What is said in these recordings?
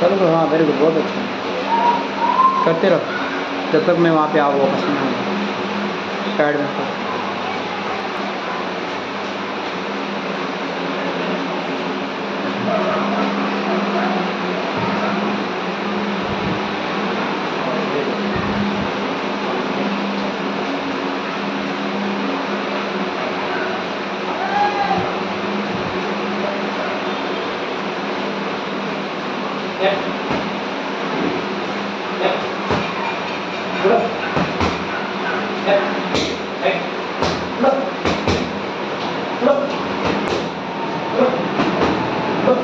चलो तो हाँ वेरी गुड बहुत अच्छा करते रहो जब तक मैं वहाँ पे आऊँ वापस नहीं पैड में bước hết hết bước bước bước bước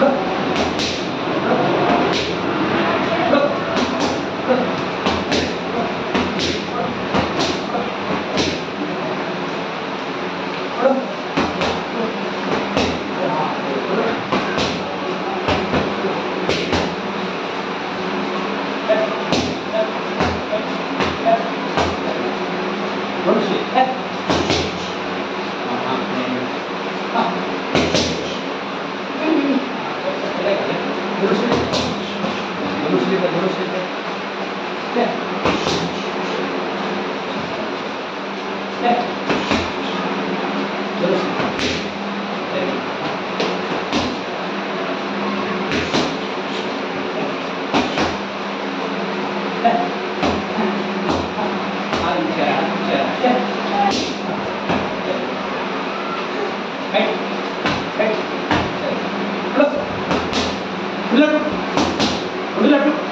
bước Thank you. के भरोसे पे क्या क्या Good luck. Good luck.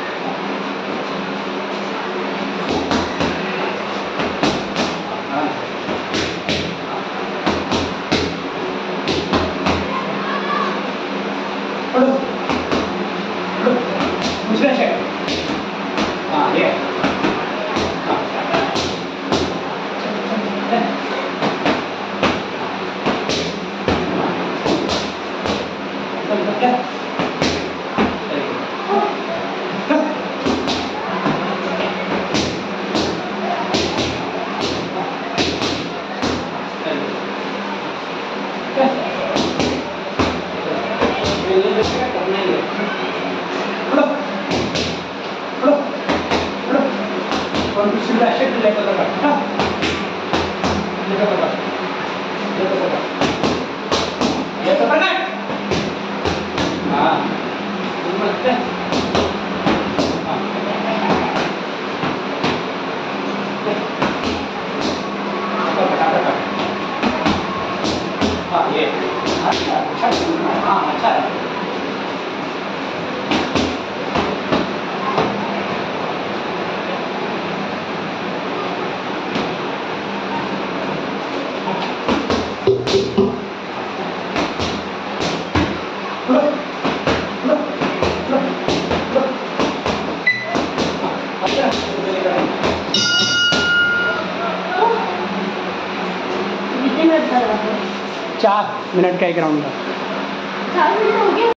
nhé Thank you. konfliknya asyik dia kata kata ha dia kata kata dia kata kata dia kata kata ha cuma kan हाँ ये अच्छा अच्छा हाँ अच्छा है चार मिनट का एक राउंड का